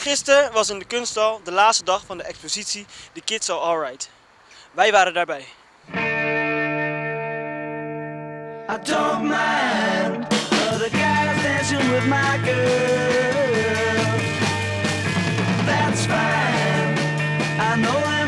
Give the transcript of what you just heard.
Gisteren was in de kunsthal de laatste dag van de expositie The Kids Are Alright. Wij waren daarbij. I don't mind the guys dancing with my girl. That's fine. I know